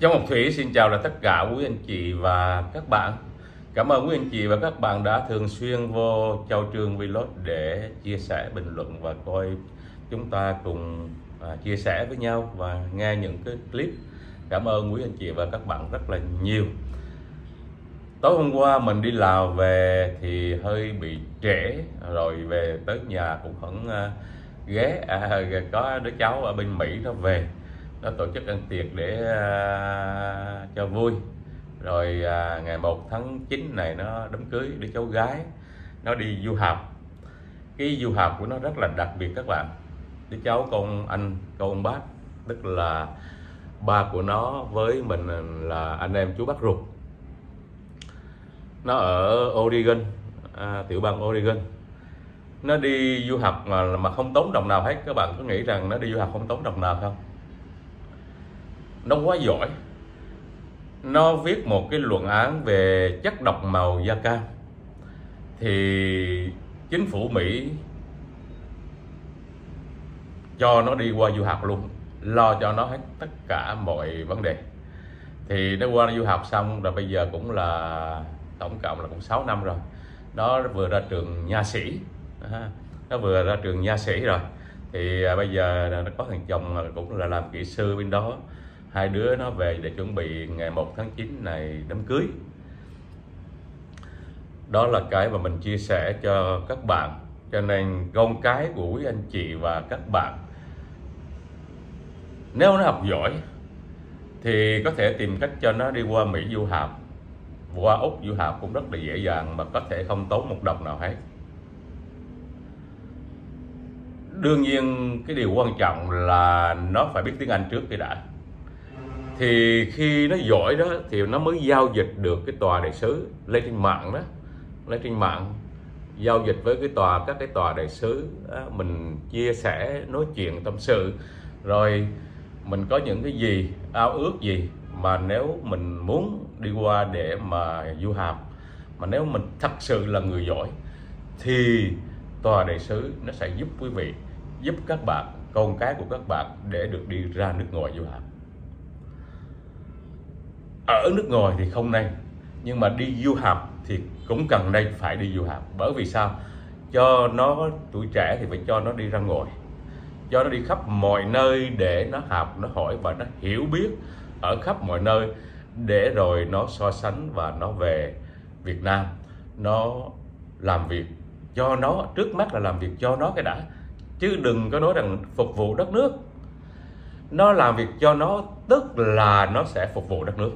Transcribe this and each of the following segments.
Trong Ngọc Thủy xin chào là tất cả quý anh chị và các bạn. Cảm ơn quý anh chị và các bạn đã thường xuyên vô Châu Trương Vlog để chia sẻ, bình luận và coi chúng ta cùng à, chia sẻ với nhau và nghe những cái clip. Cảm ơn quý anh chị và các bạn rất là nhiều. Tối hôm qua mình đi Lào về thì hơi bị trễ rồi về tới nhà cũng vẫn à, ghé à, có đứa cháu ở bên Mỹ nó về nó tổ chức ăn tiệc để à, cho vui. Rồi à, ngày 1 tháng 9 này nó đám cưới đứa cháu gái nó đi du học. Cái du học của nó rất là đặc biệt các bạn. Đứa cháu con anh con bác tức là ba của nó với mình là anh em chú bác ruột. Nó ở Oregon à, tiểu bang Oregon. Nó đi du học mà mà không tốn đồng nào hết. Các bạn có nghĩ rằng nó đi du học không tốn đồng nào không? Nó quá giỏi. Nó viết một cái luận án về chất độc màu da cam. Thì chính phủ Mỹ cho nó đi qua du học luôn, lo cho nó hết tất cả mọi vấn đề. Thì nó qua du học xong, rồi bây giờ cũng là tổng cộng là cũng 6 năm rồi. Nó vừa ra trường nha sĩ. Nó vừa ra trường nha sĩ rồi. Thì à, bây giờ nó có thằng chồng cũng là làm kỹ sư bên đó hai đứa nó về để chuẩn bị ngày 1 tháng 9 này đám cưới. Đó là cái mà mình chia sẻ cho các bạn. Cho nên con cái của quý anh chị và các bạn, nếu nó học giỏi thì có thể tìm cách cho nó đi qua Mỹ du học. Qua Úc du học cũng rất là dễ dàng mà có thể không tốn một đồng nào hết. Đương nhiên cái điều quan trọng là nó phải biết tiếng Anh trước cái đã thì khi nó giỏi đó thì nó mới giao dịch được cái tòa đại sứ lên trên mạng đó. Lên trên mạng giao dịch với cái tòa các cái tòa đại sứ đó, mình chia sẻ nói chuyện tâm sự. Rồi mình có những cái gì ao ước gì mà nếu mình muốn đi qua để mà du học mà nếu mình thật sự là người giỏi thì tòa đại sứ nó sẽ giúp quý vị giúp các bạn con cái của các bạn để được đi ra nước ngoài du học ở nước ngoài thì không nên, nhưng mà đi du học thì cũng cần nên phải đi du học. Bởi vì sao? Cho nó, tuổi trẻ thì phải cho nó đi ra ngoài. Cho nó đi khắp mọi nơi để nó học, nó hỏi và nó hiểu biết ở khắp mọi nơi để rồi nó so sánh và nó về Việt Nam. Nó làm việc cho nó, trước mắt là làm việc cho nó cái đã. Chứ đừng có nói rằng phục vụ đất nước. Nó làm việc cho nó tức là nó sẽ phục vụ đất nước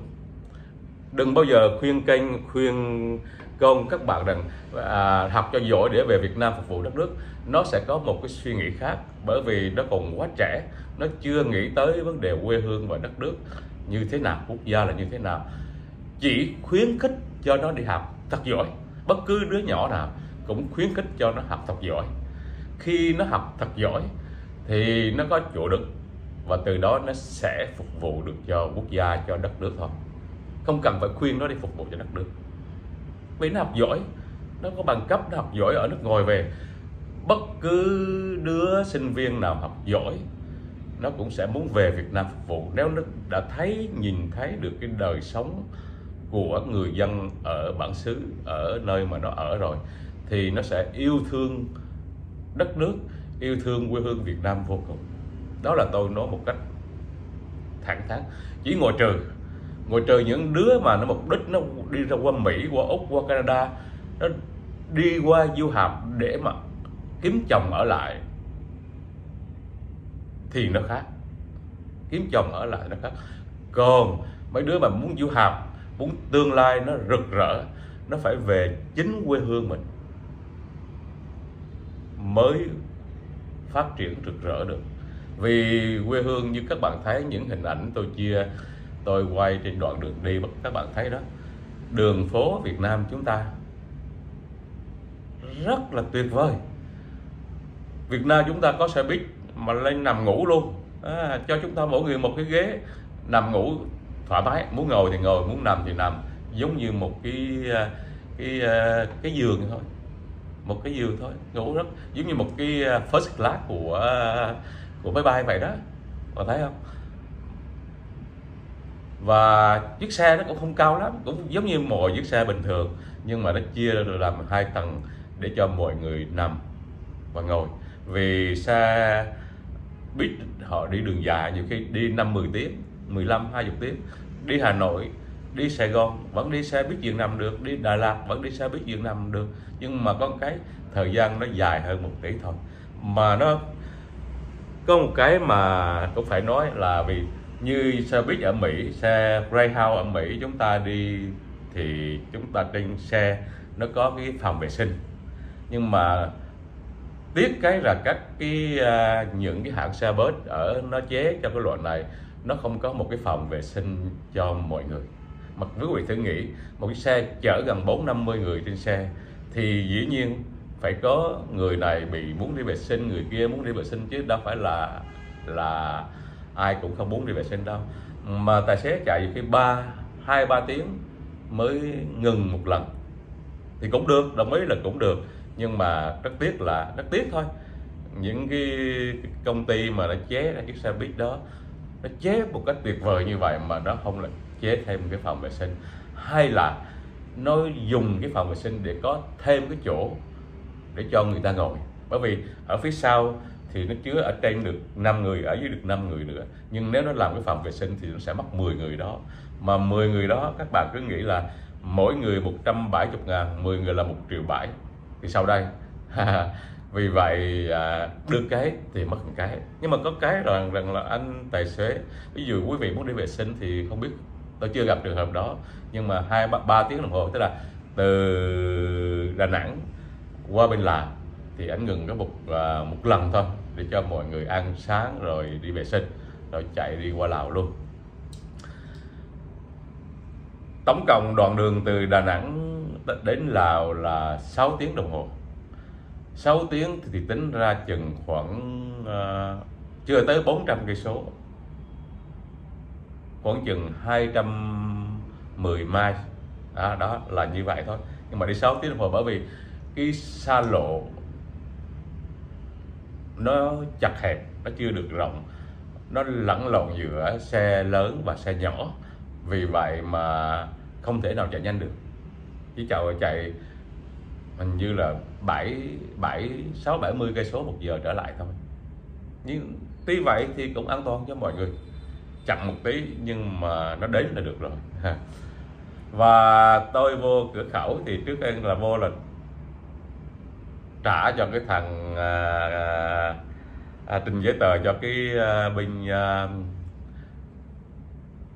đừng bao giờ khuyên kênh khuyên con các bạn rằng à, học cho giỏi để về Việt Nam phục vụ đất nước. Nó sẽ có một cái suy nghĩ khác bởi vì nó còn quá trẻ. Nó chưa nghĩ tới vấn đề quê hương và đất nước như thế nào quốc gia là như thế nào. Chỉ khuyến khích cho nó đi học thật giỏi. Bất cứ đứa nhỏ nào cũng khuyến khích cho nó học thật giỏi. Khi nó học thật giỏi thì nó có chỗ đứng và từ đó nó sẽ phục vụ được cho quốc gia cho đất nước thôi không cần phải khuyên nó đi phục vụ cho đất nước. Vì nó học giỏi, nó có bằng cấp, nó học giỏi ở nước ngoài về. Bất cứ đứa sinh viên nào học giỏi, nó cũng sẽ muốn về Việt Nam phục vụ. Nếu nó đã thấy, nhìn thấy được cái đời sống của người dân ở bản xứ, ở nơi mà nó ở rồi, thì nó sẽ yêu thương đất nước, yêu thương quê hương Việt Nam vô cùng. Đó là tôi nói một cách thẳng thắn. Chỉ ngồi trừ ngoại trừ những đứa mà nó mục đích nó đi ra qua Mỹ, qua Úc, qua Canada, nó đi qua du học để mà kiếm chồng ở lại, thì nó khác. Kiếm chồng ở lại nó khác. Còn mấy đứa mà muốn du học muốn tương lai nó rực rỡ, nó phải về chính quê hương mình mới phát triển rực rỡ được. Vì quê hương như các bạn thấy, những hình ảnh tôi chia tôi quay trên đoạn đường đi các bạn thấy đó. Đường phố Việt Nam chúng ta rất là tuyệt vời. Việt Nam chúng ta có xe buýt mà lên nằm ngủ luôn. À, cho chúng ta mỗi người một cái ghế nằm ngủ thoải mái. Muốn ngồi thì ngồi muốn nằm thì nằm. Giống như một cái à, cái cái, cái giường thôi. Một cái giường thôi ngủ rất giống như một cái à, first class của của máy bay vậy đó. Bạn thấy không? Và chiếc xe nó cũng không cao lắm, cũng giống như mọi chiếc xe bình thường, nhưng mà nó chia làm hai tầng để cho mọi người nằm và ngồi. Vì xe buýt, họ đi đường dài nhiều khi đi năm 10 tiếng 15 20 tiếng. Đi Hà Nội, đi Sài Gòn, vẫn đi xe buýt giường nằm được, đi Đà Lạt vẫn đi xe buýt giường nằm được. Nhưng mà có cái, thời gian nó dài hơn một tí thôi. Mà nó, có một cái mà cũng phải nói là vì như xe buýt ở Mỹ, xe Greyhound ở Mỹ, chúng ta đi thì chúng ta trên xe nó có cái phòng vệ sinh. Nhưng mà tiếc cái là các cái à, những cái hãng xe bus ở nó chế cho cái loại này, nó không có một cái phòng vệ sinh cho mọi người. Mặc quý vị thử nghĩ, một cái xe chở gần bốn năm mươi người trên xe, thì dĩ nhiên phải có người này bị muốn đi vệ sinh, người kia muốn đi vệ sinh, chứ đâu phải là là ai cũng không muốn đi vệ sinh đâu. Mà tài xế chạy khi ba, hai, ba tiếng mới ngừng một lần. Thì cũng được, đồng ý là cũng được. Nhưng mà rất tiếc là, rất tiếc thôi. Những cái công ty mà nó chế ra chiếc xe buýt đó, nó chế một cách tuyệt vời như vậy mà nó không là chế thêm cái phòng vệ sinh. Hay là nó dùng cái phòng vệ sinh để có thêm cái chỗ để cho người ta ngồi. Bởi vì ở phía sau thì nó chứa ở trên được 5 người ở dưới được 5 người nữa. Nhưng nếu nó làm cái phòng vệ sinh thì nó sẽ mất 10 người đó. Mà 10 người đó các bạn cứ nghĩ là mỗi người 170 ngàn 10 người là 1 triệu 7 thì sau đây vì vậy à, được cái thì mất một cái. Nhưng mà có cái rằng rằng là anh tài xế ví dụ quý vị muốn đi vệ sinh thì không biết tôi chưa gặp trường hợp đó. Nhưng mà hai ba tiếng đồng hồ tức là từ Đà Nẵng qua bên Lào thì anh ngừng có một à, một lần thôi để cho mọi người ăn sáng rồi đi vệ sinh rồi chạy đi qua Lào luôn. Tổng cộng đoạn đường từ Đà Nẵng đến Lào là 6 tiếng đồng hồ. 6 tiếng thì tính ra chừng khoảng uh, chưa tới 400 cây số. Khoảng chừng 210 mai. À, đó là như vậy thôi. Nhưng mà đi 6 tiếng đồng hồ bởi vì cái xa lộ nó chặt hẹp, nó chưa được rộng. Nó lẫn lộn giữa xe lớn và xe nhỏ. Vì vậy mà không thể nào chạy nhanh được. Chỉ chào chạy hình như là 7 7 6 70 cây số một giờ trở lại thôi. Nhưng tuy vậy thì cũng an toàn cho mọi người. Chậm một tí nhưng mà nó đến là được rồi. Và tôi vô cửa khẩu thì trước tiên là vô là trả cho cái thằng à, à, à, trình giấy tờ cho cái à, bên à,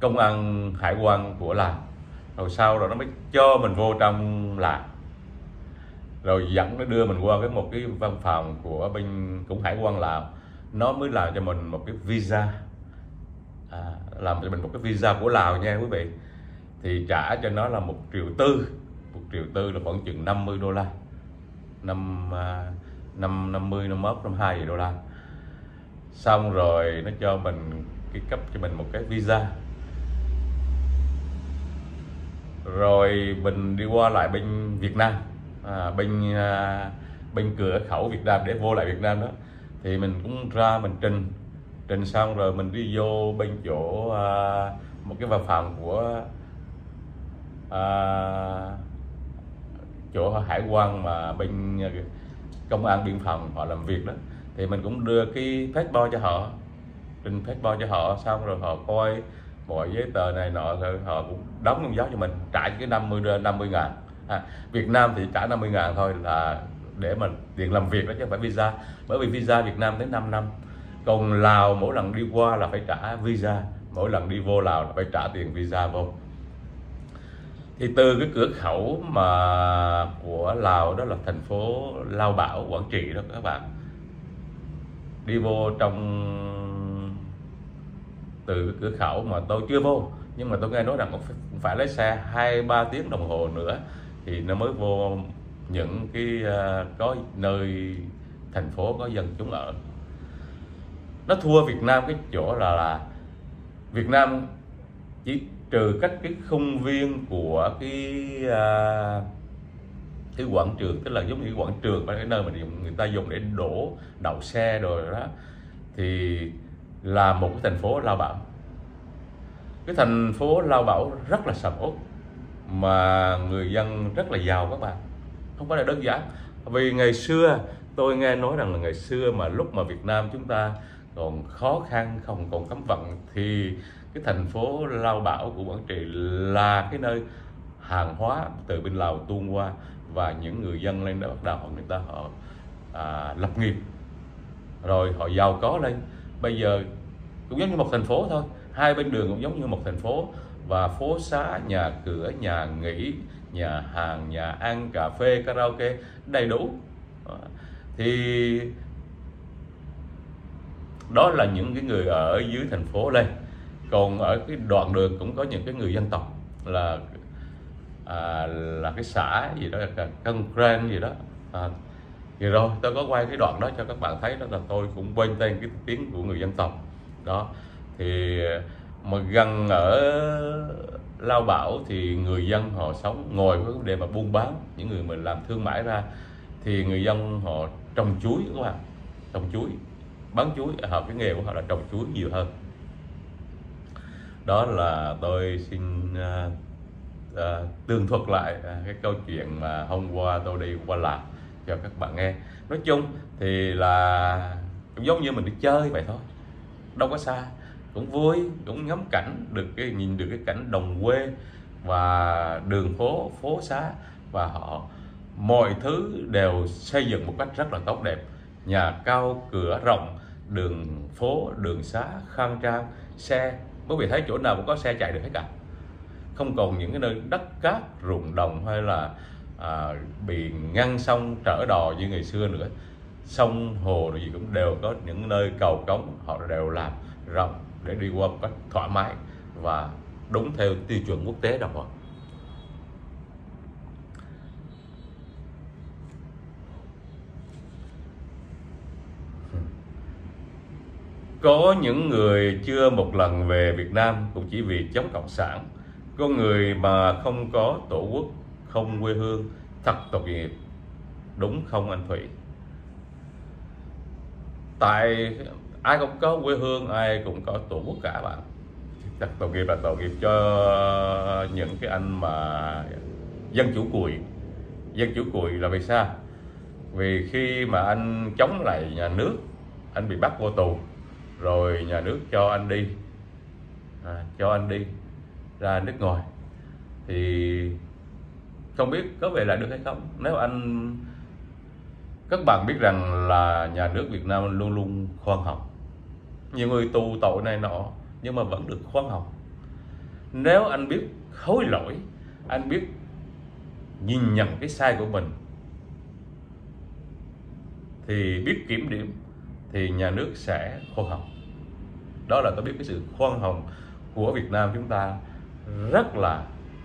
công an hải quan của lào. Rồi sau rồi nó mới cho mình vô trong lào. Rồi dẫn nó đưa mình qua cái một cái văn phòng của bên cũng hải quan lào. Nó mới làm cho mình một cái visa. À, làm cho mình một cái visa của lào nha quý vị. Thì trả cho nó là một triệu tư. Một triệu tư là khoảng chừng 50 đô la năm à, năm năm mươi năm mốt năm hai đô la xong rồi nó cho mình cái cấp cho mình một cái visa. Rồi mình đi qua lại bên Việt Nam. À, bên à, bên cửa khẩu Việt Nam để vô lại Việt Nam đó. Thì mình cũng ra mình trình. Trình xong rồi mình đi vô bên chỗ à, một cái văn phòng của à, chỗ hải quan mà bên ờ, công an biên phòng họ làm việc đó thì mình cũng đưa cái passport cho họ. Trình passport cho họ xong rồi họ coi mọi giấy tờ này nọ rồi họ cũng đóng công giáo cho mình trả cái 50 50 ngàn. À, Việt Nam thì trả 50 ngàn thôi là để mình tiền làm việc đó chứ không phải visa. Bởi vì visa Việt Nam tới 5 năm còn Lào mỗi lần đi qua là phải trả visa mỗi lần đi vô Lào là phải trả tiền visa vô thì từ cái cửa khẩu mà của Lào đó là thành phố Lao Bảo Quảng Trị đó các bạn. Đi vô trong từ cái cửa khẩu mà tôi chưa vô nhưng mà tôi nghe nói rằng phải, phải lấy xe hai ba tiếng đồng hồ nữa thì nó mới vô những cái ờ, có nơi thành phố có dân chúng ở. Nó thua Việt Nam cái chỗ là là Việt Nam chỉ trừ cách cái khung viên của cái à, cái quảng trường tức là giống như quảng trường cái nơi mà người ta dùng để đổ đậu xe rồi đó thì là một cái thành phố lao bảo. Cái thành phố Lao Bảo rất là sầm uất mà người dân rất là giàu các bạn. Không phải là đơn giản. Vì ngày xưa tôi nghe nói rằng là ngày xưa mà lúc mà Việt Nam chúng ta còn khó khăn không còn cấm vận thì cái thành phố Lao Bảo của Quảng Trị là cái nơi hàng hóa từ bên Lào tuôn qua và những người dân lên đó bắt đầu người ta họ à, lập nghiệp. Rồi họ giàu có lên. Bây giờ cũng giống như một thành phố thôi. Hai bên đường cũng giống như một thành phố. Và phố xá nhà cửa nhà nghỉ nhà hàng nhà ăn cà phê karaoke đầy đủ. Thì đó là những cái người ở dưới thành phố lên còn ở cái đoạn đường cũng có những cái người dân tộc là à, là cái xã gì đó là cân Kren gì đó. À, thì rồi tôi có quay cái đoạn đó cho các bạn thấy đó là tôi cũng quên tên cái tiếng của người dân tộc. Đó thì mà gần ở Lao Bảo thì người dân họ sống ngồi với vấn đề mà buôn bán những người mình làm thương mại ra thì người dân họ trồng chuối các bạn trồng chuối bán chuối à, họ cái nghề của họ là trồng chuối nhiều hơn đó là tôi xin à, à, uh, uh, tương thuật lại uh, cái câu chuyện mà hôm qua tôi đi qua làm cho các bạn nghe. Nói chung thì là cũng giống như mình đi chơi vậy thôi đâu có xa. Cũng vui cũng ngắm cảnh được cái nhìn được cái cảnh đồng quê và đường phố phố xá. Và họ mọi thứ đều xây dựng một cách rất là tốt đẹp. Nhà cao cửa rộng đường phố đường xá khang trang xe quý vị thấy chỗ nào cũng có xe chạy được hết cả. Không còn những cái nơi đất cát ruộng đồng hay là à, bị ngăn sông trở đò như ngày xưa nữa. Sông hồ gì cũng đều có những nơi cầu cống họ đều làm rộng để đi qua một cách thoải mái và đúng theo tiêu chuẩn quốc tế đồng hồ có những người chưa một lần về Việt Nam cũng chỉ vì chống cộng sản. Có người mà không có tổ quốc, không quê hương, thật tội nghiệp. Đúng không anh Thủy tại ai cũng có quê hương, ai cũng có tổ quốc cả bạn. Thật tội nghiệp là tội nghiệp cho những cái anh mà dân chủ cùi. Dân chủ cùi là vì sao? Vì khi mà anh chống lại nhà nước, anh bị bắt vô tù rồi nhà nước cho anh đi. À, cho anh đi ra nước ngoài. Thì không biết có về lại được hay không. Nếu anh các bạn biết rằng là nhà nước Việt Nam luôn luôn khoan hồng. Nhiều người tù tội này nọ nhưng mà vẫn được khoan hồng. Nếu anh biết hối lỗi anh biết nhìn nhận cái sai của mình thì biết kiểm điểm thì nhà nước sẽ khoan hồng. Đó là tôi biết cái sự khoan hồng của Việt Nam chúng ta rất là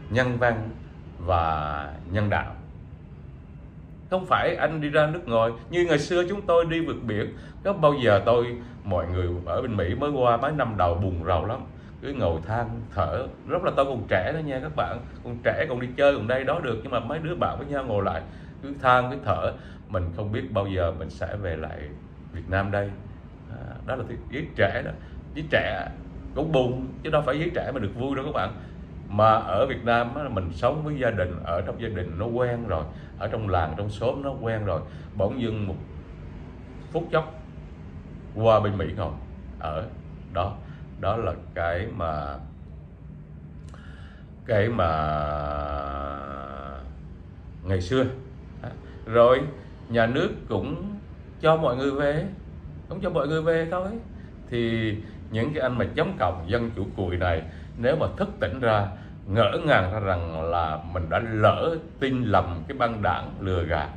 nhân văn và nhân đạo. Không phải anh đi ra nước ngoài, như ngày xưa chúng tôi đi vượt biển, có bao giờ tôi, mọi người ở bên Mỹ mới qua mấy năm đầu buồn rầu lắm. Cứ ngồi than thở, rất là tôi còn trẻ đó nha các bạn, còn trẻ, còn đi chơi còn đây đó được, nhưng mà mấy đứa bạn với nhau ngồi lại, cứ than, cứ thở, mình không biết bao giờ mình sẽ về lại Việt Nam đây. À, đó là giới trẻ đó. Giới trẻ cũng buồn chứ đâu phải giới trẻ mà được vui đâu các bạn. Mà ở Việt Nam á, mình sống với gia đình ở trong gia đình nó quen rồi ở trong làng trong xóm nó quen rồi. Bỗng dưng một phút chốc qua bên Mỹ ngồi ở đó. Đó là cái mà cái mà ngày xưa. Rồi nhà nước cũng cho mọi người về không cho mọi người về thôi. Thì những cái anh mà chống cộng dân chủ cùi này nếu mà thức tỉnh ra ngỡ ngàng ra rằng là mình đã lỡ tin lầm cái băng đảng lừa gạt.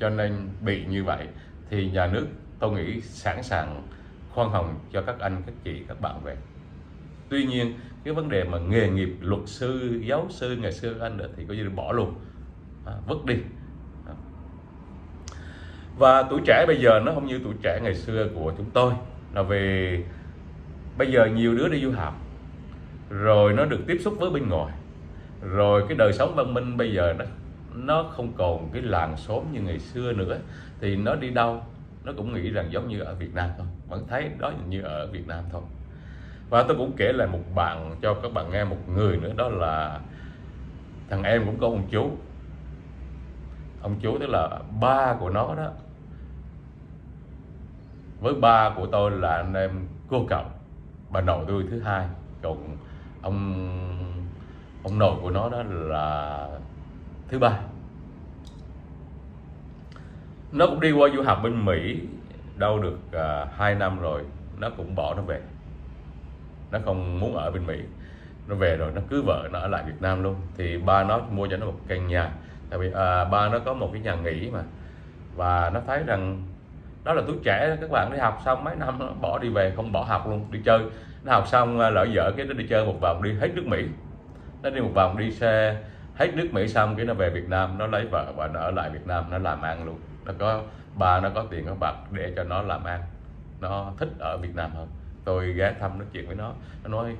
Cho nên bị như vậy thì nhà nước tôi nghĩ sẵn sàng khoan hồng cho các anh các chị các bạn về. Tuy nhiên cái vấn đề mà nghề nghiệp luật sư giáo sư ngày xưa anh đó thì có gì bỏ luôn. À, vứt đi và tuổi trẻ bây giờ nó không như tuổi trẻ ngày xưa của chúng tôi. Là vì bây giờ nhiều đứa đi du học, rồi nó được tiếp xúc với bên ngoài, rồi cái đời sống văn minh bây giờ nó nó không còn cái làng xóm như ngày xưa nữa, thì nó đi đâu, nó cũng nghĩ rằng giống như ở Việt Nam thôi, vẫn thấy đó như ở Việt Nam thôi. Và tôi cũng kể lại một bạn, cho các bạn nghe một người nữa, đó là thằng em cũng có ông chú ông chú tức là ba của nó đó. Với ba của tôi là anh em cô cậu bà nội tôi thứ hai. Còn ông ông nội của nó đó là thứ ba. Nó cũng đi qua du học bên Mỹ đâu được à, uh, 2 năm rồi. Nó cũng bỏ nó về. Nó không muốn ở bên Mỹ. Nó về rồi nó cưới vợ nó ở lại Việt Nam luôn. Thì ba nó mua cho nó một căn nhà tại vì à, ba nó có một cái nhà nghỉ mà. Và nó thấy rằng đó là tuổi trẻ các bạn đi học xong mấy năm nó bỏ đi về không bỏ học luôn đi chơi. Nó học xong à, lỡ dở cái nó đi chơi một vòng đi hết nước Mỹ. Nó đi một vòng đi xe hết nước Mỹ xong cái nó về Việt Nam nó lấy vợ và nó ở lại Việt Nam nó làm ăn luôn. Nó có ba nó có tiền có bạc để cho nó làm ăn. Nó thích ở Việt Nam hơn. Tôi ghé thăm nói chuyện với nó. Nó nói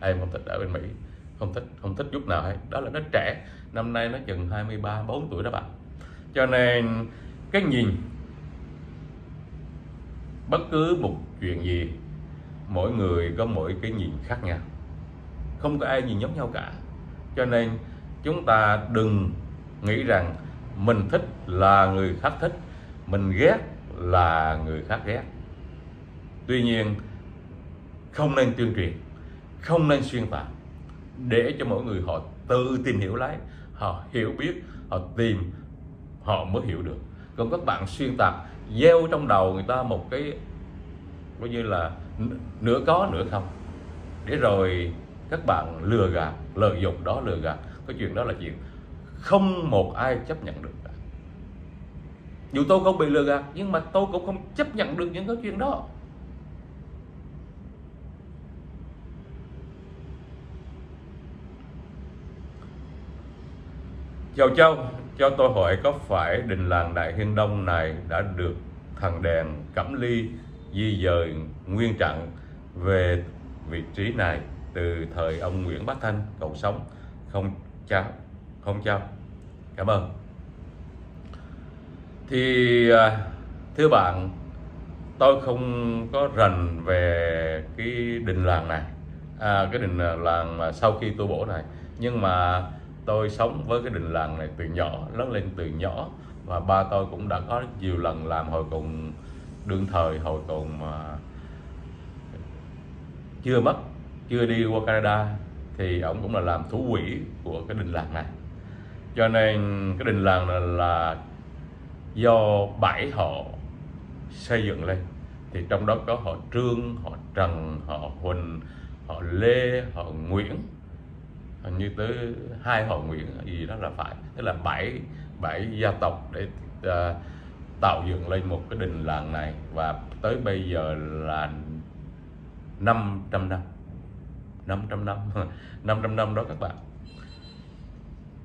em không thích ở bên Mỹ. Không thích không thích chút nào hết. Đó là nó trẻ năm nay nó chừng 23 4 tuổi đó bạn. Cho nên, cái nhìn, bất cứ một chuyện gì, mỗi người có mỗi cái nhìn khác nhau. Không có ai nhìn giống nhau cả. Cho nên, chúng ta đừng nghĩ rằng mình thích là người khác thích, mình ghét là người khác ghét. Tuy nhiên, không nên tuyên truyền, không nên xuyên tạc, để cho mỗi người họ tự tìm hiểu lấy họ hiểu biết, họ tìm, họ mới hiểu được. Còn các bạn xuyên tạc, gieo trong đầu người ta một cái, coi như là nửa có nửa không? Để rồi các bạn lừa gạt, lợi dụng đó lừa gạt. Cái chuyện đó là chuyện không một ai chấp nhận được cả. Dù tôi không bị lừa gạt, nhưng mà tôi cũng không chấp nhận được những cái chuyện đó. Chào Châu, cho tôi hỏi có phải đình làng Đại Hiên Đông này đã được thằng đèn Cẩm Ly di dời nguyên trạng về vị trí này từ thời ông Nguyễn Bá Thanh còn sống? Không chào không chào cảm ơn. Thì à, thưa bạn tôi không có rành về cái đình làng này. À, cái đình à, làng mà sau khi tu bổ này. Nhưng mà tôi sống với cái đình làng này từ nhỏ lớn lên từ nhỏ và ba tôi cũng đã có nhiều lần làm hồi cùng đương thời hồi cùng mà chưa mất chưa đi qua Canada thì ông cũng là làm thủ quỹ của cái đình làng này. Cho nên cái đình làng này là do bảy họ xây dựng lên. Thì trong đó có họ Trương, họ Trần, họ Huỳnh, họ Lê, họ Nguyễn như tới hai họ nguyện gì đó là phải. Tức là bảy bảy gia tộc để uh, tạo dựng lên một cái đình làng này. Và tới bây giờ là 500 năm. 500 năm. 500 năm đó các bạn.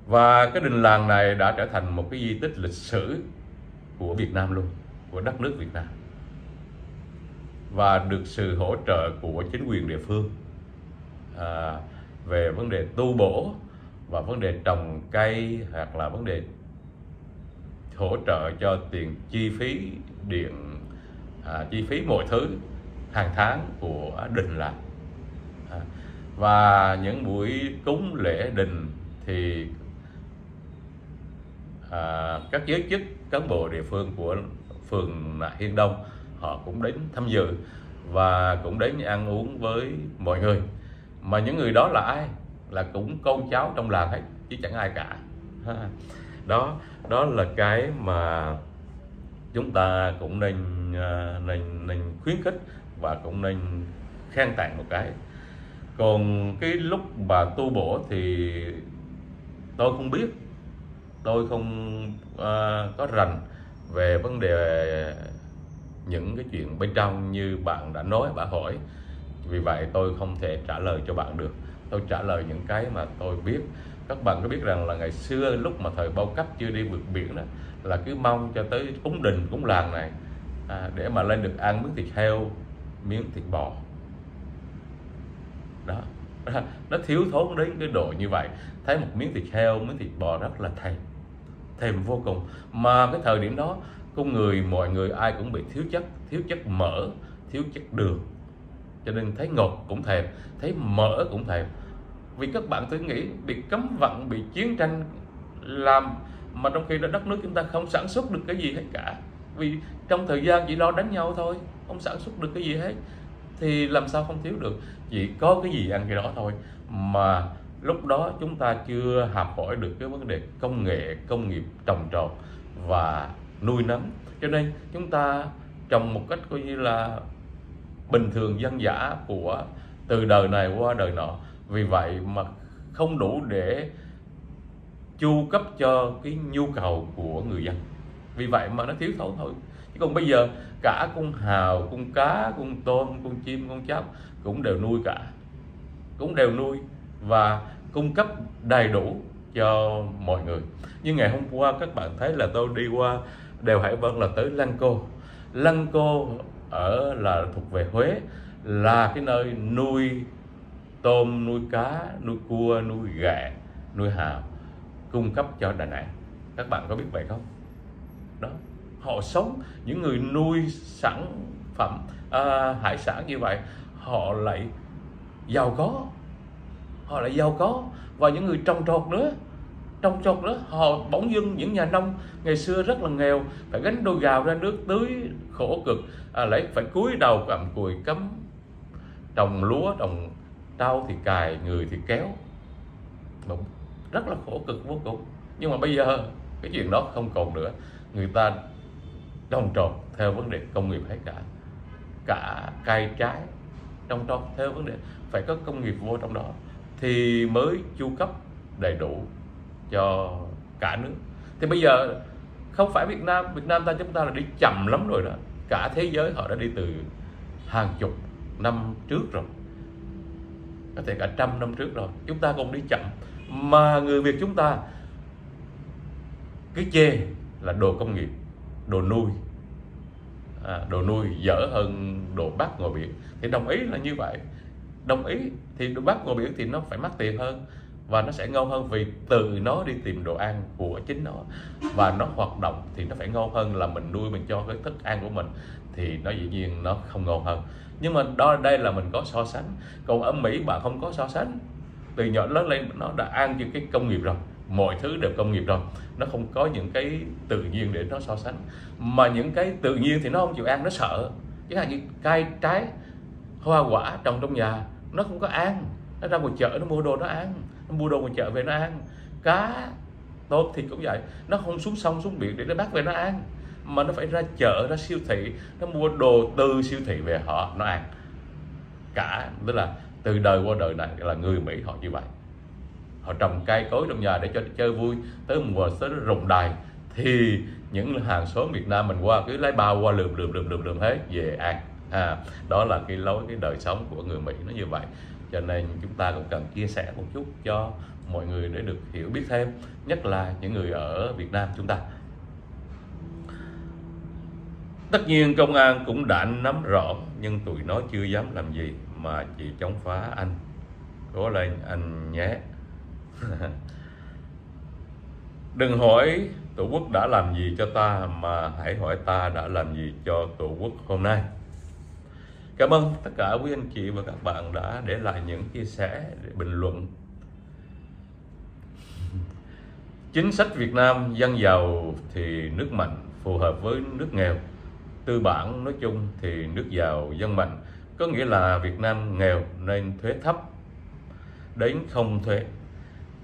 Và cái đình làng này đã trở thành một cái di tích lịch sử của Việt Nam luôn của đất nước Việt Nam. Và được sự hỗ trợ của chính quyền địa phương. À, về vấn đề tu bổ và vấn đề trồng cây hoặc là vấn đề hỗ trợ cho tiền chi phí điện à, chi phí mọi thứ hàng tháng của đình làng. À, và những buổi cúng lễ đình thì à, các giới chức cán bộ địa phương của phường Hiên Đông họ cũng đến tham dự và cũng đến ăn uống với mọi người mà những người đó là ai? Là cũng con cháu trong làng hết chứ chẳng ai cả. Đó đó là cái mà chúng ta cũng nên à, nên nên khuyến khích và cũng nên khen tặng một cái. Còn cái lúc bà tu bổ thì tôi không biết. Tôi không uh, có rành về vấn đề những cái chuyện bên trong như bạn đã nói bà hỏi vì vậy tôi không thể trả lời cho bạn được. Tôi trả lời những cái mà tôi biết. Các bạn có biết rằng là ngày xưa lúc mà thời bao cấp chưa đi vượt biển đó là cứ mong cho tới cúng đình cúng làng này à, để mà lên được ăn miếng thịt heo miếng thịt bò. Đó. Nó thiếu thốn đến cái độ như vậy. Thấy một miếng thịt heo miếng thịt bò rất là thèm thèm vô cùng. Mà cái thời điểm đó con người mọi người ai cũng bị thiếu chất thiếu chất mỡ thiếu chất đường cho nên thấy ngọt cũng thèm, thấy mỡ cũng thèm. Vì các bạn thử nghĩ bị cấm vận, bị chiến tranh làm mà trong khi đó đất nước chúng ta không sản xuất được cái gì hết cả. Vì trong thời gian chỉ lo đánh nhau thôi, không sản xuất được cái gì hết, thì làm sao không thiếu được. Chỉ có cái gì ăn cái đó thôi. Mà lúc đó chúng ta chưa học hỏi được cái vấn đề công nghệ, công nghiệp trồng trọt và nuôi nấng. Cho nên chúng ta trồng một cách coi như là bình thường dân dã của từ đời này qua đời nọ. Vì vậy mà không đủ để chu cấp cho cái nhu cầu của người dân. Vì vậy mà nó thiếu thốn thôi. Chứ còn bây giờ cả con hào, con cá, con tôm, con chim, con cháp cũng đều nuôi cả. Cũng đều nuôi và cung cấp đầy đủ cho mọi người. Nhưng ngày hôm qua các bạn thấy là tôi đi qua đèo Hải Vân là tới Lăng Cô. Lăng Cô ở là thuộc về Huế là cái nơi nuôi tôm nuôi cá nuôi cua nuôi ghẹ nuôi hào cung cấp cho Đà Nẵng. Các bạn có biết vậy không? Đó họ sống những người nuôi sản phẩm à, hải sản như vậy họ lại giàu có. Họ lại giàu có. Và những người trồng trọt nữa trong trọt đó họ bỗng dưng những nhà nông ngày xưa rất là nghèo phải gánh đôi gào ra nước tưới khổ cực à, lấy phải cúi đầu cầm cùi cắm trồng lúa trồng rau thì cài người thì kéo. Rất là khổ cực vô cùng. Nhưng mà bây giờ cái chuyện đó không còn nữa. Người ta trồng trọt theo vấn đề công nghiệp hết cả cả cây trái trồng trọt theo vấn đề phải có công nghiệp vô trong đó thì mới chu cấp đầy đủ cho cả nước. Thì bây giờ không phải Việt Nam Việt Nam ta chúng ta là đi chậm lắm rồi đó. Cả thế giới họ đã đi từ hàng chục năm trước rồi. Có thể cả trăm năm trước rồi. Chúng ta còn đi chậm. Mà người Việt chúng ta cái chê là đồ công nghiệp đồ nuôi. À, đồ nuôi dở hơn đồ bắt ngồi biển. Thì đồng ý là như vậy. Đồng ý thì đồ bắt ngồi biển thì nó phải mắc tiền hơn và nó sẽ ngon hơn vì từ nó đi tìm đồ ăn của chính nó. Và nó hoạt động thì nó phải ngon hơn là mình nuôi, mình cho cái thức ăn của mình thì nó dĩ nhiên nó không ngon hơn. Nhưng mà đó, đây là mình có so sánh. Còn ở Mỹ bạn không có so sánh. Từ nhỏ lớn lên nó đã ăn những cái công nghiệp rồi, mọi thứ đều công nghiệp rồi. Nó không có những cái tự nhiên để nó so sánh. Mà những cái tự nhiên thì nó không chịu ăn, nó sợ. Chẳng hạn như cây trái, hoa quả trồng trong nhà, nó không có ăn. Nó ra ngoài chợ nó mua đồ nó ăn mua đồ ngoài chợ về nó ăn. Cá tôm thịt cũng vậy. Nó không xuống sông xuống biển để nó bắt về nó ăn. Mà nó phải ra chợ ra siêu thị. Nó mua đồ từ siêu thị về họ nó ăn. Cả tức là từ đời qua đời này là người Mỹ họ như vậy. Họ trồng cây cối trong nhà để cho chơi vui. Tới mùa tới rụng đài thì những hàng xóm Việt Nam mình qua cứ lấy bao qua lượm lượm lượm lượm lượm hết về ăn. À, đó là cái lối cái đời sống của người Mỹ nó như vậy cho nên chúng ta cũng cần chia sẻ một chút cho mọi người để được hiểu biết thêm, nhất là những người ở Việt Nam chúng ta. Tất nhiên công an cũng đã nắm rõ, nhưng tụi nó chưa dám làm gì mà chỉ chống phá anh. Cố lên, anh nhé. Đừng hỏi tổ quốc đã làm gì cho ta, mà hãy hỏi ta đã làm gì cho tổ quốc hôm nay cảm ơn tất cả quý anh chị và các bạn đã để lại những chia sẻ để bình luận. Chính sách Việt Nam dân giàu thì nước mạnh, phù hợp với nước nghèo. Tư bản nói chung thì nước giàu, dân mạnh. Có nghĩa là Việt Nam nghèo nên thuế thấp, đến không thuế.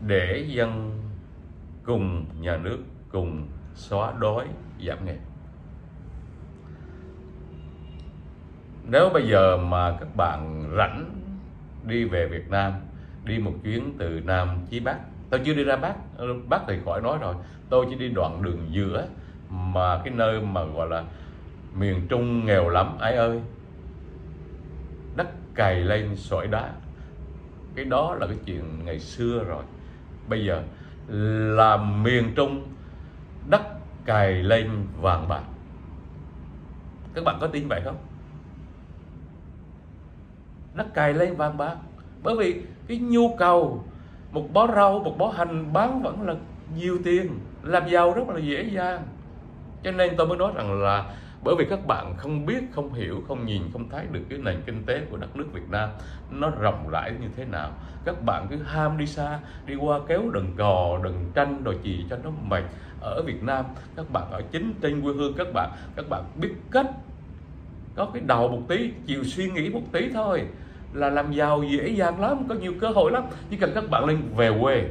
Để dân cùng nhà nước cùng xóa đói, giảm nghèo. Nếu bây giờ mà các bạn rảnh đi về Việt Nam, đi một chuyến từ Nam chí Bắc. Tôi chưa đi ra Bắc Bắc thì khỏi nói rồi. Tôi chỉ đi đoạn đường giữa mà cái nơi mà gọi là miền Trung nghèo lắm, ai ơi. Đất cày lên sỏi đá. Cái đó là cái chuyện ngày xưa rồi. Bây giờ là miền Trung, đất cày lên vàng bạc. Các bạn có tin vậy không? Nó cài lên vàng bạc. Bởi vì cái nhu cầu, một bó rau, một bó hành bán vẫn là nhiều tiền, làm giàu rất là dễ dàng. Cho nên tôi mới nói rằng là bởi vì các bạn không biết, không hiểu, không nhìn, không thấy được cái nền kinh tế của đất nước Việt Nam nó rộng rãi như thế nào. Các bạn cứ ham đi xa, đi qua kéo đần gò, đần tranh đồ gì cho nó mệt. Ở Việt Nam, các bạn ở chính trên quê hương các bạn các bạn biết cách có cái đầu một tí chiều suy nghĩ một tí thôi là làm giàu dễ dàng lắm, có nhiều cơ hội lắm. Chỉ cần các bạn lên về quê,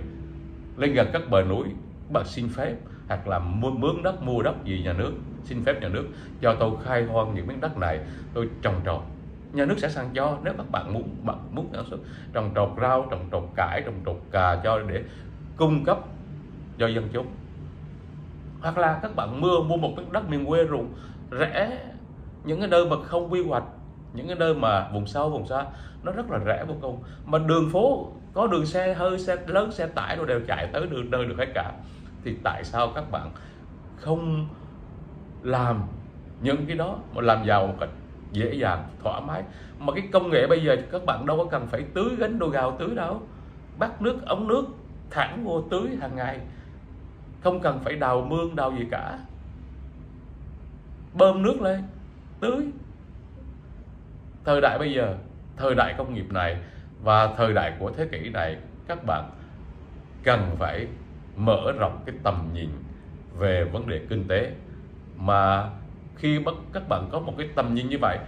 lên gần các bờ núi, bạn xin phép, hoặc là mua mướn đất, mua đất gì nhà nước, xin phép nhà nước. Cho tôi khai hoang những miếng đất này, tôi trồng trọt. Nhà nước sẽ sang cho, nếu các bạn muốn bạn muốn sản xuất. Trồng trọt rau, trồng trọt cải, trồng trọt cà cho để cung cấp cho dân chúng. Hoặc là các bạn mua mua một miếng đất miền quê ruộng rẻ những cái nơi mà không quy hoạch, những cái nơi mà vùng sâu, vùng xa nó rất là rẻ vô cùng. Mà đường phố, có đường xe hơi, xe lớn, xe tải rồi đều chạy tới đường nơi được hết cả. Thì tại sao các bạn không làm những cái đó mà làm giàu một cách dễ dàng, thoải mái? Mà cái công nghệ bây giờ các bạn đâu có cần phải tưới gánh đồ gạo tưới đâu. Bắt nước, ống nước, thẳng vô tưới hàng ngày. Không cần phải đào mương, đào gì cả. Bơm nước lên, tưới. Thời đại bây giờ thời đại công nghiệp này và thời đại của thế kỷ này, các bạn cần phải mở rộng cái tầm nhìn về vấn đề kinh tế. Mà khi bắt các bạn có một cái tầm nhìn như vậy,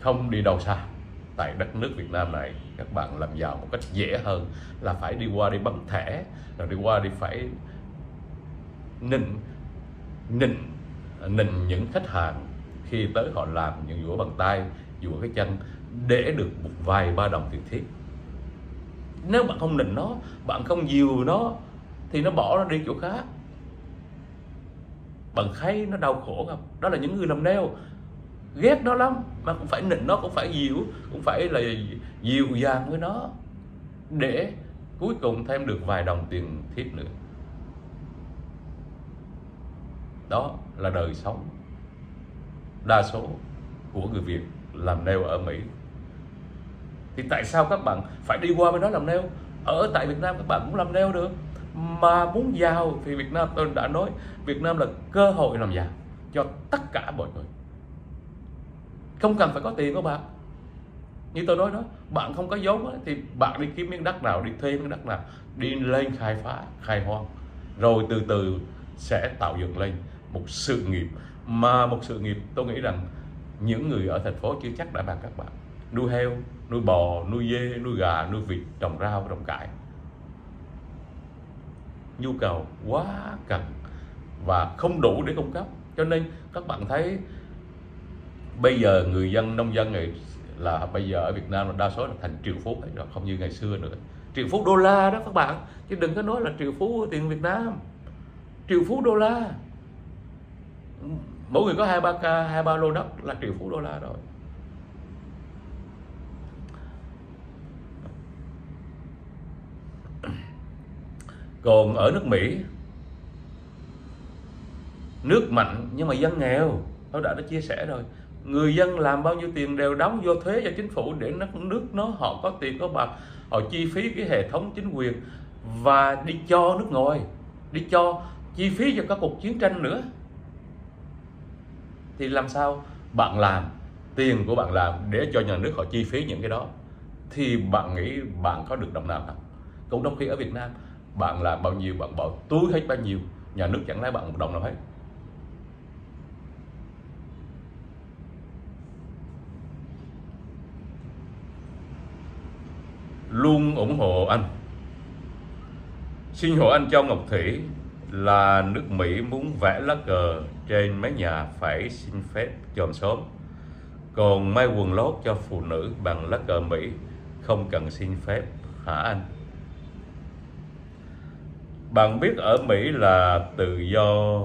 không đi đâu xa. Tại đất nước Việt Nam này, các bạn làm giàu một cách dễ hơn là phải đi qua đi bấm thẻ, rồi đi qua đi phải nịnh nịnh nịnh những khách hàng khi tới họ làm những dũa bằng tay dũa cái chân để được một vài ba đồng tiền thiết nếu bạn không nịnh nó, bạn không dìu nó, thì nó bỏ nó đi chỗ khác. Bạn thấy nó đau khổ không? Đó là những người làm neo. Ghét nó lắm, mà cũng phải nịnh nó, cũng phải dịu cũng phải là dịu dàng với nó để cuối cùng thêm được vài đồng tiền thiết nữa. Đó là đời sống đa số của người Việt làm neo ở Mỹ thì tại sao các bạn phải đi qua bên đó làm neo ở tại Việt Nam các bạn cũng làm neo được. Mà muốn giàu thì Việt Nam tôi đã nói, Việt Nam là cơ hội làm giàu cho tất cả mọi người. Không cần phải có tiền các bạn. Như tôi nói đó, bạn không có vốn thì bạn đi kiếm miếng đất nào, đi thuê miếng đất nào, đi lên khai phá, khai hoang. Rồi từ từ sẽ tạo dựng lên một sự nghiệp. Mà một sự nghiệp, tôi nghĩ rằng những người ở thành phố chưa chắc đã bằng các bạn. Nuôi heo nuôi bò, nuôi dê, nuôi gà, nuôi vịt, trồng rau, trồng cải. Nhu cầu quá cần và không đủ để cung cấp. Cho nên các bạn thấy bây giờ người dân, nông dân này là bây giờ ở Việt Nam là đa số là thành triệu phú rồi, không như ngày xưa nữa. Triệu phú đô la đó các bạn, chứ đừng có nói là triệu phú tiền Việt Nam. Triệu phú đô la. Mỗi người có hai ba k hai ba lô đất là triệu phú đô la rồi. Còn ở nước Mỹ. Nước mạnh nhưng mà dân nghèo. Tôi đã đã chia sẻ rồi. Người dân làm bao nhiêu tiền đều đóng vô thuế cho chính phủ để nước nước nó, họ có tiền, có bạc. Họ chi phí cái hệ thống chính quyền và đi cho nước ngoài, đi cho chi phí cho các cuộc chiến tranh nữa. Thì làm sao bạn làm, tiền của bạn làm để cho nhà nước họ chi phí những cái đó? Thì bạn nghĩ bạn có được đồng nào không? Cũng trong khi ở Việt Nam bạn làm bao nhiêu, bạn bỏ túi hết bao nhiêu, nhà nước chẳng lấy bạn một đồng nào hết. Luôn ủng hộ anh. Xin hộ anh Châu Ngọc Thủy là nước Mỹ muốn vẽ lá cờ trên mái nhà phải xin phép chòm xóm. Còn may quần lót cho phụ nữ bằng lá cờ Mỹ không cần xin phép hả anh? Bạn biết ở Mỹ là tự do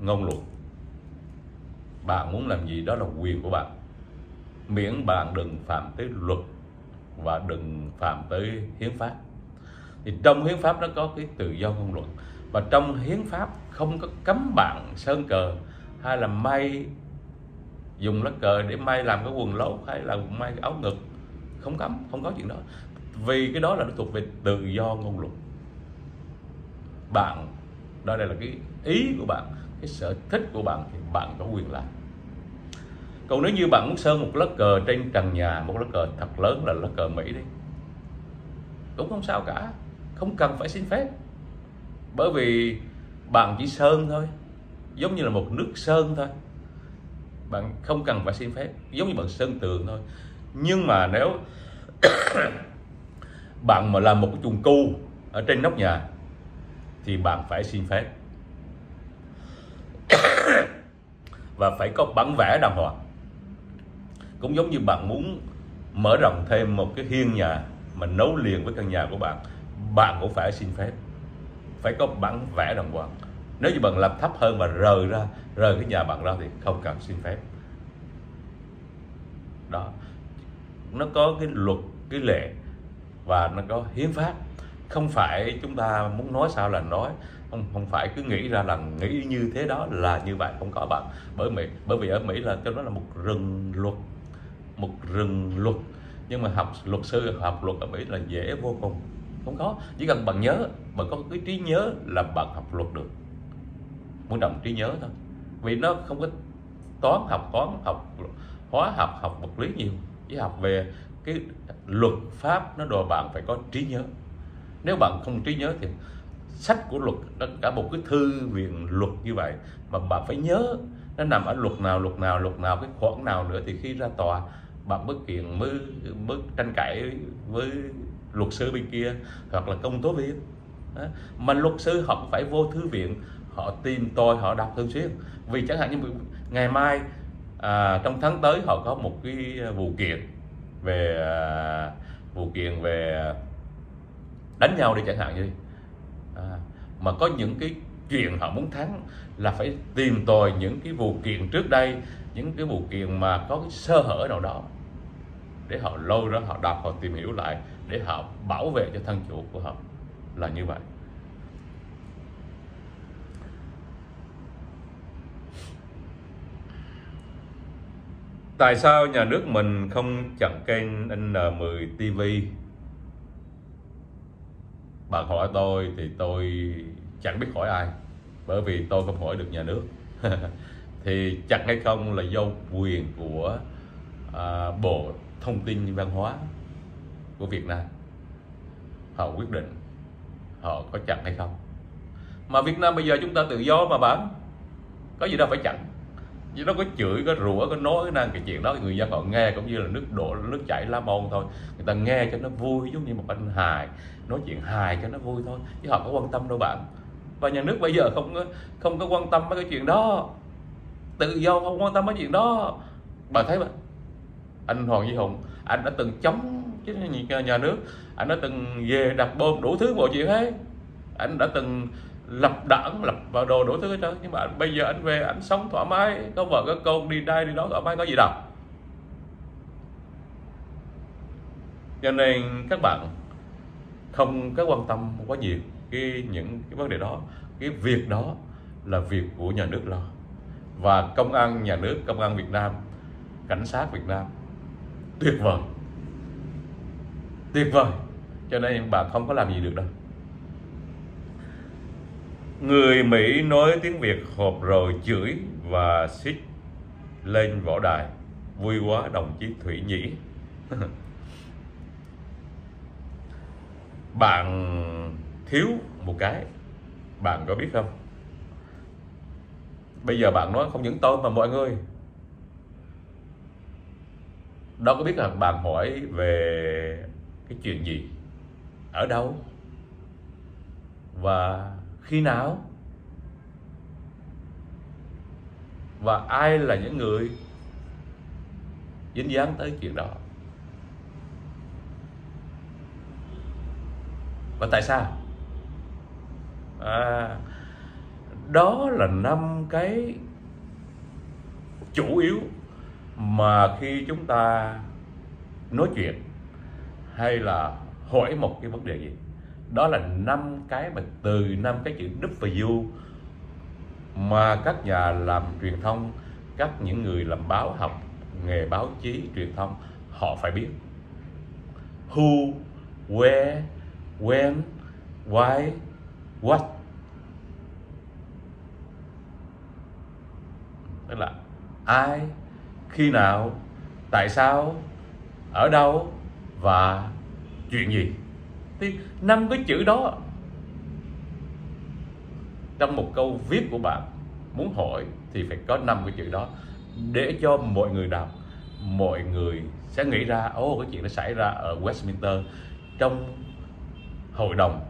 ngôn luận. Bạn muốn làm gì đó là quyền của bạn. Miễn bạn đừng phạm tới luật và đừng phạm tới hiến pháp. Thì trong hiến pháp nó có cái tự do ngôn luận. Và trong hiến pháp không có cấm bạn sơn cờ hay là may dùng lá cờ để may làm cái quần lót hay là may cái áo ngực. Không cấm, không có chuyện đó. Vì cái đó là nó thuộc về tự do ngôn luận bạn. Đó đây là cái ý của bạn, cái sở thích của bạn thì bạn có quyền làm. Còn nếu như bạn muốn sơn một lá cờ trên trần nhà, một lá cờ thật lớn là lá cờ mỹ đi, cũng không sao cả, không cần phải xin phép. Bởi vì bạn chỉ sơn thôi, giống như là một nước sơn thôi. Bạn không cần phải xin phép, giống như bạn sơn tường thôi. Nhưng mà nếu bạn mà làm một cái chuồng cu ở trên nóc nhà thì bạn phải xin phép. Và phải có bản vẽ đàng hoàng. Cũng giống như bạn muốn mở rộng thêm một cái hiên nhà mà nối liền với căn nhà của bạn bạn cũng phải xin phép. Phải có bản vẽ đàng hoàng. Nếu như bạn làm thấp hơn mà rời ra, rời cái nhà bạn ra thì không cần xin phép. Đó. Nó có cái luật, cái lệ và nó có hiến pháp không phải chúng ta muốn nói sao là nói. Không không phải cứ nghĩ ra là nghĩ như thế đó là như vậy, không có bạn. Bởi mỹ, bởi vì ở mỹ là cái đó là một rừng luật, một rừng luật. Nhưng mà học luật sư, học luật ở mỹ là dễ vô cùng. Không có, chỉ cần bạn nhớ, bạn có cái trí nhớ là bạn học luật được. Muốn đồng trí nhớ thôi. Vì nó không có toán học toán học, hóa học học vật lý nhiều. Chỉ học về cái luật pháp nó đòi bạn phải có trí nhớ nếu bạn không trí nhớ thì sách của luật nó cả một cái thư viện luật như vậy mà bạn phải nhớ. Nó nằm ở luật nào luật nào luật nào cái khoản nào nữa thì khi ra tòa bạn mới kiện mới mới tranh cãi với luật sư bên kia hoặc là công tố viên. Đó. mà luật sư họ phải vô thư viện họ tìm tôi họ đọc thường xuyên. Vì chẳng hạn như ngày mai à, trong tháng tới họ có một cái vụ kiện về à, vụ kiện về đánh nhau đi chẳng hạn như à, mà có những cái chuyện họ muốn thắng là phải tìm tòi những cái vụ kiện trước đây những cái vụ kiện mà có cái sơ hở nào đó để họ lâu ra họ đọc họ tìm hiểu lại để họ bảo vệ cho thân chủ của họ là như vậy Tại sao nhà nước mình không chặn kênh N10 TV? Bạn hỏi tôi thì tôi chẳng biết hỏi ai Bởi vì tôi không hỏi được nhà nước. Thì chặn hay không là do quyền của à, Bộ Thông tin Văn hóa của Việt Nam. Họ quyết định họ có chặn hay không. Mà Việt Nam bây giờ chúng ta tự do mà bán, Có gì đâu phải chặn. Chứ nó có chửi có rủa có nói cái năng cái chuyện đó. Người dân họ nghe cũng như là nước đổ nước chảy lá môn thôi. Người ta nghe cho nó vui giống như một anh hài nói chuyện hài cho nó vui thôi, chứ họ có quan tâm đâu bạn. Và nhà nước bây giờ không có không có quan tâm mấy cái chuyện đó. Tự do không quan tâm mấy chuyện đó. Bạn thấy mà anh Hoàng Duy Hùng, anh đã từng chống chứ nhà nước. Anh đã từng về đặt bom đủ thứ mọi chuyện hết. Anh đã từng lập đảng, lập vào đồ đủ thứ hết trơn. Nhưng mà bây giờ anh về, anh sống thoải mái. Có vợ, có con, đi đây, đi đó, thoải mái, có gì đâu. Cho nên các bạn không có quan tâm quá nhiều cái những cái vấn đề đó cái việc đó là việc của nhà nước lo và công an nhà nước, công an Việt Nam, cảnh sát Việt Nam tuyệt vời tuyệt vời cho nên bạn không có làm gì được đâu Người Mỹ nói tiếng Việt hộp rồi chửi và xích lên võ đài. Vui quá đồng chí Thủy Nhĩ. bạn thiếu một cái. Bạn có biết không? Bây giờ bạn nói không những tôi mà mọi người. Đâu có biết là bạn hỏi về cái chuyện gì? Ở đâu? Và khi nào và ai là những người dính dáng tới chuyện đó và tại sao? À, đó là năm cái chủ yếu mà khi chúng ta nói chuyện hay là hỏi một cái vấn đề gì. Đó là năm cái mà từ năm cái chữ W mà các nhà làm truyền thông các những người làm báo học nghề báo chí truyền thông họ phải biết. Who where when, why, what. Tức là ai, khi nào, tại sao, ở đâu và chuyện gì. Thì năm cái chữ đó trong một câu viết của bạn muốn hỏi thì phải có năm cái chữ đó. Để cho mọi người đọc, mọi người sẽ nghĩ ra ô cái chuyện nó xảy ra ở Westminster trong hội đồng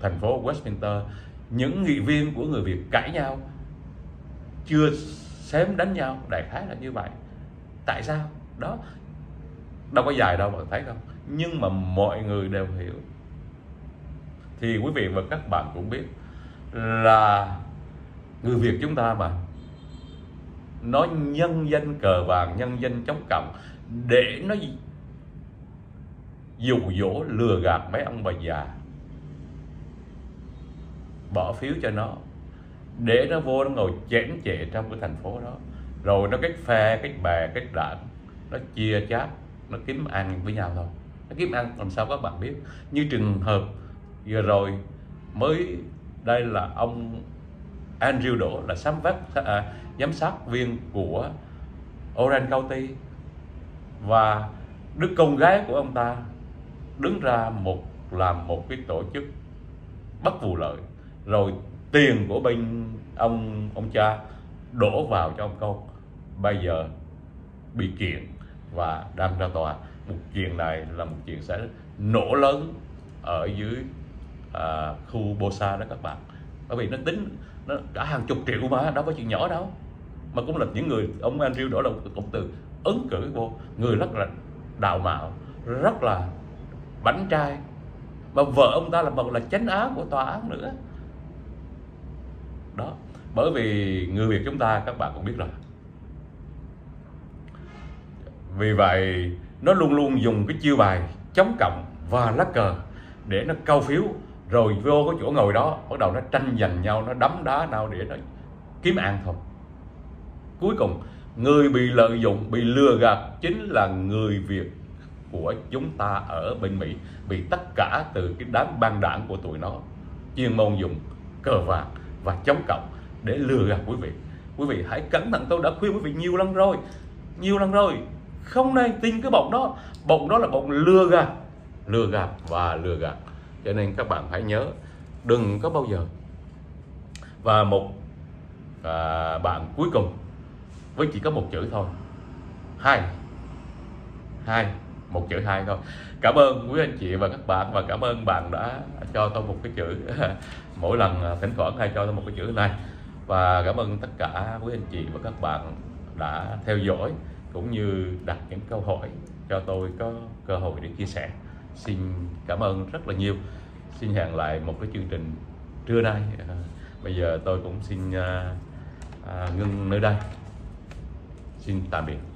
thành phố Westminster, những nghị viên của người Việt cãi nhau, chưa xém đánh nhau, đại khái là như vậy. Tại sao? Đó, đâu có dài đâu bạn thấy không? Nhưng mà mọi người đều hiểu. Thì quý vị và các bạn cũng biết là người Việt chúng ta mà, nó nhân danh cờ vàng, nhân danh chống cộng, để nó dụ dỗ lừa gạt mấy ông bà già bỏ phiếu cho nó để nó vô nó ngồi chém chệ trong cái thành phố đó. Rồi nó cách phe cách bè cách đảng nó chia chác nó kiếm ăn với nhau thôi. Nó kiếm ăn làm sao các bạn biết? Như trường hợp vừa rồi mới đây là ông Andrew Đỗ là giám sát à, giám sát viên của Orange County. Và đứa con gái của ông ta đứng ra một làm một cái tổ chức bất vụ lợi. Rồi tiền của bên ông ông cha đổ vào cho ông con. Bây giờ bị kiện và đang ra tòa. Một chuyện này là một chuyện sẽ nổ lớn ở dưới à, khu Bosa đó các bạn. Bởi vì nó tính nó cả hàng chục triệu mà đâu có chuyện nhỏ đâu. Mà cũng là những người ông Andrew đó là một cụm từ ứng cử vô. Người rất là đạo mạo rất là bánh trai. Và vợ ông ta là một là chánh án của tòa án nữa. Đó, bởi vì người Việt chúng ta các bạn cũng biết rồi. Vì vậy, nó luôn luôn dùng cái chiêu bài chống cộng và lá cờ để nó câu phiếu, rồi vô cái chỗ ngồi đó, bắt đầu nó tranh giành nhau, nó đấm đá nào để nó kiếm ăn thôi. Cuối cùng, người bị lợi dụng, bị lừa gạt chính là người việt của chúng ta ở bên mỹ bị tất cả từ cái đám ban đảng của tụi nó chuyên môn dùng cờ vàng và chống cộng để lừa gạt quý vị. Quý vị hãy cẩn thận tôi đã khuyên quý vị nhiều lần rồi nhiều lần rồi không nên tin cái bọc đó. Bọc đó là bọc lừa gạt lừa gạt và lừa gạt. Cho nên các bạn hãy nhớ đừng có bao giờ. Và một à, bạn cuối cùng với chỉ có một chữ thôi. Hai hai một chữ hai thôi. Cảm ơn quý anh chị và các bạn và cảm ơn bạn đã cho tôi một cái chữ mỗi lần à, thỉnh thoảng hay cho tôi một cái chữ này và cảm ơn tất cả quý anh chị và các bạn đã theo dõi cũng như đặt những câu hỏi cho tôi có cơ hội để chia sẻ. Xin cảm ơn rất là nhiều. Xin hẹn lại một cái chương trình trưa nay. À, bây giờ tôi cũng xin à, ngưng nơi đây. Xin tạm biệt.